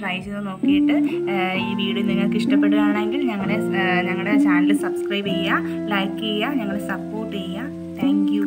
Try ചെയ്ത് നോക്കിയിട്ട് ഈ വീഡിയോ നിങ്ങൾക്ക് ഇഷ്ടപ്പെടുകയാണെങ്കിൽ ഞങ്ങളെ ഞങ്ങളുടെ ചാനൽ സബ്സ്ക്രൈബ് ചെയ്യുക ലൈക്ക് ചെയ്യുക ഞങ്ങളെ സപ്പോർട്ട് ചെയ്യുക. Thank you